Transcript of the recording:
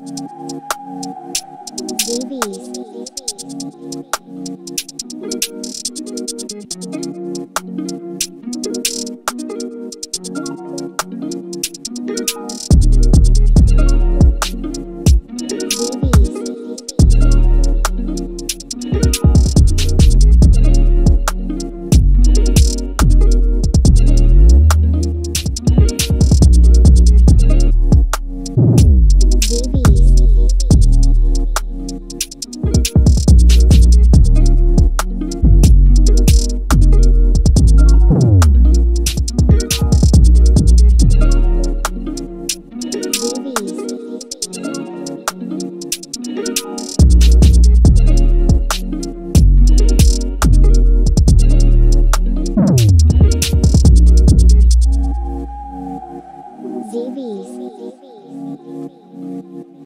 you DBs.